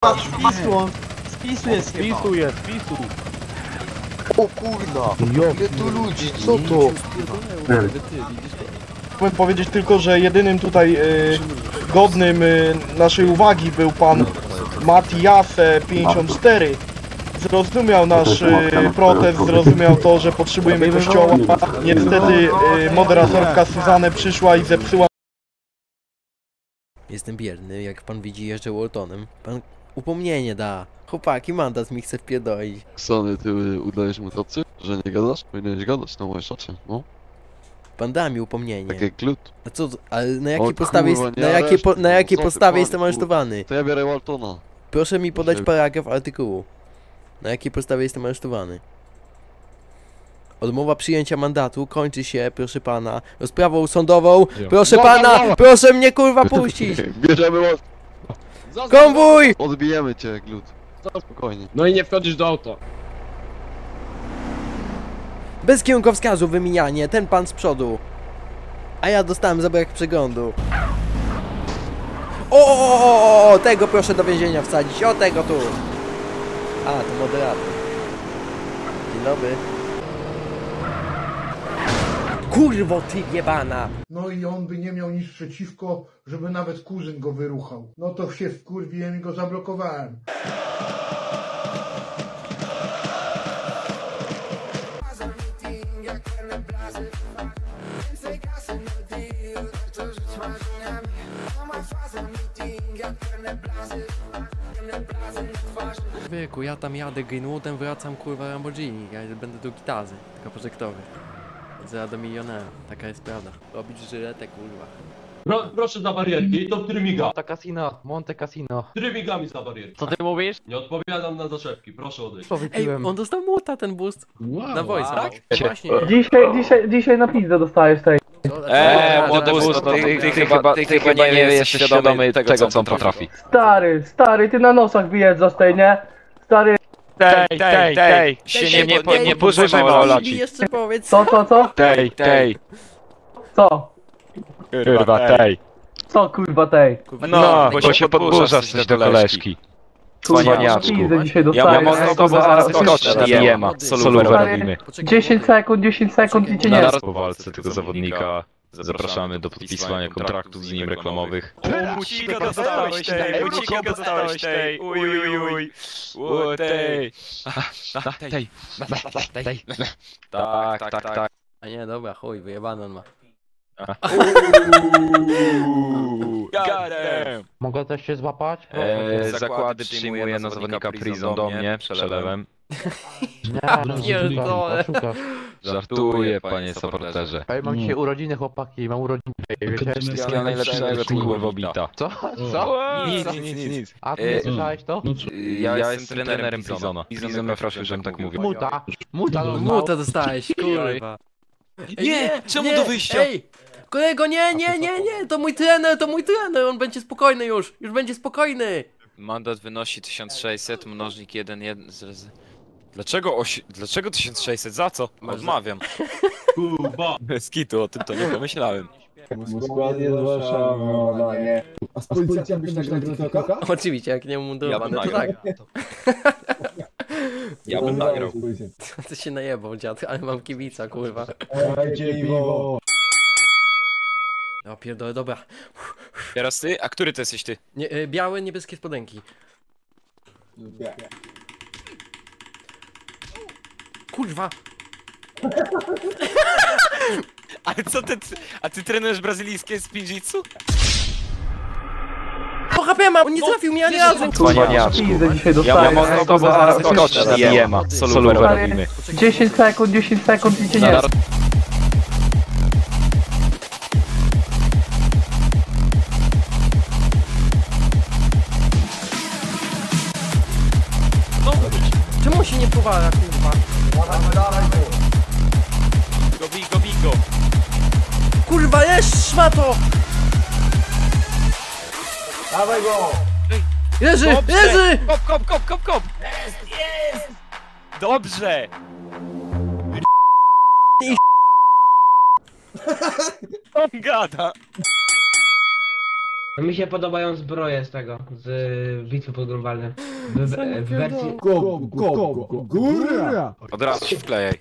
Patrz, spisu on. Spisu jest chyba. Spisu jest, spisu. O kurna! Ile tu ludzi, co to? Chciałbym powiedzieć tylko, że jedynym tutaj e, godnym e, naszej uwagi był pan Matiase 54. Zrozumiał nasz e, protest, zrozumiał to, że potrzebujemy kościoła. Niestety e, moderatorka Suzanne przyszła i zepsuła Jestem bierny, jak pan widzi jeżdżę Waltonem. Pan upomnienie da. Chłopaki, mandat mi chce wpierdolić. Sony, ty udajesz mu tacy, że nie gadasz? Powinieneś gadać na moje szacie, no. Pan da mi upomnienie. Tak jak glut. A co, ale na jakiej O podstawie, jest, na nie jakiej, po, na no, jakiej podstawie jestem aresztowany? To ja biorę Waltona. Proszę mi podać paragraf artykułu. Na jakiej podstawie jestem aresztowany? Odmowa przyjęcia mandatu kończy się, proszę pana, rozprawą sądową. Proszę pana, proszę mnie kurwa puścić! Bierzemy Konwój! Odbijemy cię, glut. Spokojnie. No i nie wchodzisz do auta. Bez kierunkowskazu wymienianie, ten pan z przodu. A ja dostałem za brak przeglądu. O, o, o, o, o, tego proszę do więzienia wsadzić, o tego tu. A, to moderator. Dzień dobry. Kurwo ty jebana! No i on by nie miał nic przeciwko, żeby nawet kuzyn go wyruchał. No to się wkurwiłem i go zablokowałem. Wieku, ja tam jadę Greenwoodem, wracam kurwa Lamborghini, ja będę do gitazy, tylko projektowy. Zaraz do milionera, taka jest prawda. Robić żyletę kurwa. Pro, proszę za barierki, to w trymiga. Monte Cassino, Monte Cassino. Trymigami za barierki. Co ty mówisz? Nie odpowiadam na zaszepki, proszę odejść. Ej, on dostał muta ten boost. Na voice, tak? no właśnie. Dzisiaj, dzisiaj, dzisiaj na pizdę dostajesz tej. Eee, młody boost, to ty, ty, chyba, ty chyba nie jesteś świadomy tego, co on potrafi. Stary, stary, ty na nosach wyjeżdżasz tej, nie? Stary, Tej, tej, tej, się nie, nie, nie, nie pożywaj małolaci. jeszcze powiedz. co, co, co? Tej, tej, Co? kurwa, tej. Co kurwa tej? No, bo się podburzasz coś do koleżki. Cwaniaczku. Ja mam z tobą zaraz skoczyć na DM-a. Solówę robimy. 10 sekund, 10 sekund i cię nie. Zaraz po walce tego zawodnika zapraszamy do podpisywania kontraktów z nim reklamowych. Bucika dostałeś tej, bucika dostałeś tej, uj uj uj, u tej. Tej, tej. Tak, tak, tak. A nie, dobra, chuj, wyjebany on ma. Mogę też się złapać? Eee, zakłady przyjmuje na zawodnika Prison do mnie przelewem. Nie, Pierdolę. Żartuję, panie supporterze. Ej, mam dzisiaj urodziny chłopaki, mam urodziny. Wszystkiego najlepszego, ty kurwo bita. Co? Co? Nic, Co? nic, nic, nic. A ty nie słyszałeś to? Ja jestem trenerem Prisona. Prison mnie prosił, żebym tak mówił. Muta, muta, Muta dostałeś, kurwa. Ej, Nie, czemu nie, do wyjścia? Ej! Kolego, nie, nie, nie, nie, to mój trener, to mój trener, on będzie spokojny już, już będzie spokojny. Mandat wynosi 1600, mnożnik 1, 1 z... Dlaczego osi... Dlaczego 1600? Za co? Odmawiam. Kurwa. Bez kitu, o tym to nie pomyślałem. Skład jest wasza, no, no nie. A z policjantem byś nagrał TikToka? Oczywiście, jak nie Ja mundurowany, to nagrał. tak. Ja bym nagrał. To się najebał dziad, ale mam kibica, kurwa. Dajcie piwo. O pierdolę, dobra. Teraz ty? A który to jesteś ty? Nie, y, białe, niebieskie spodenki. Kurwa. Ale co ty... A ty trenujesz brazylijskie z Pinjitsu? O HP mam, nie trafił mnie ani razu. Cwaniaczku. Dzisiaj Ja mam z tobą zaraz skoczyć na DM-a. Robimy. 10 sekund, 10 sekund i cię nie. Kurwa, jest szmato! Dawaj go! Jerzy, Dobrze. Jerzy! Kop, kop, kop, kop, kop! Jest, jest! Dobrze! On gada! Mi się podobają zbroje z tego, z bitwy pod Grunwaldem. W, nie w wersji... pierdolę? Go, go, go, góra! Od razu się wklejaj.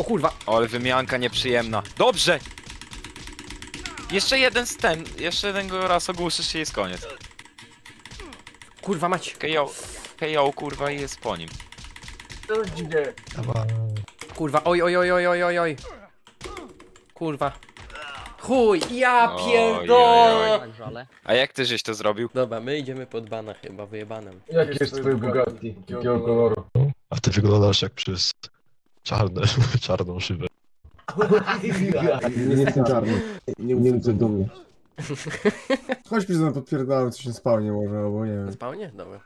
O kurwa! O, ale wymianka nieprzyjemna. Dobrze! Jeszcze jeden z ten, jeszcze jeden go raz ogłuszysz się i jest koniec. Kurwa mać! KO, KO kurwa i jest po nim. Kurwa, oj, oj, oj, oj, oj, oj, oj. Kurwa. Chuj, ja Oj, pierdolę! oj, A jak ty żeś to zrobił? Dobra, my idziemy pod bana chyba, wyjebanem. Jaki jest twój Bugatti? Jakiego koloru? A ty wyglądasz jak przez czarne, czarną szybę. Nie jestem czarny. Nie, nie mów do mnie. Chodź przyznam, podpierdalamy, co się spalnie może, albo nie wiem. Spał nie? Dobra.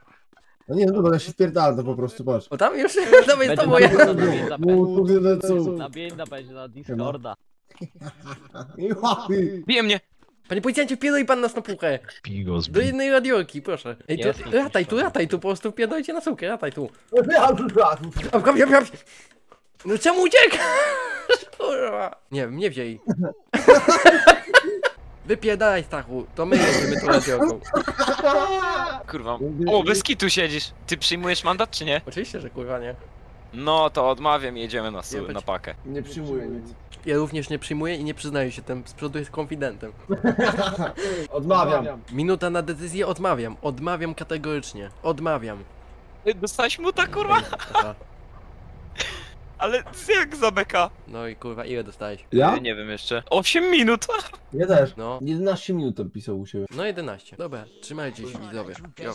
No nie, no dobra, ja się wpierdalam, to po prostu, patrz. O tam już, dawaj to moje. No, kurde, lecą. Na bienda będzie na Discorda. Bije mnie! Panie policjancie, wpierdoli pan nas na puchę. Pigo Do jednej radiolki, proszę. Ej, tu, rataj tu, rataj tu, po prostu wpierdolcie na sukę, rataj tu. Ap, ap. No czemu uciekasz? Kurwa. Nie wiem, nie wzięli. Wypierdalaj Stachu, to my jedziemy tu radiolką. Kurwa. O, bez kitu siedzisz. Ty przyjmujesz mandat czy nie? Oczywiście, że kurwa nie. No to odmawiam i jedziemy na, su- Nie na pakę. Nie przyjmuję nic. Ja również nie przyjmuję i nie przyznaję się, ten z przodu jest konfidentem. Odmawiam. Minuta na decyzję, odmawiam. Odmawiam kategorycznie. Odmawiam. Dostałeś mu ta kurwa? Aha. Ale jak za beka? No i kurwa, ile dostałeś? Ja? Nie wiem jeszcze. 8 minut! Ja też. No. 11 minut tam pisał u siebie. No 11. Dobra, trzymajcie się widzowie. Jo.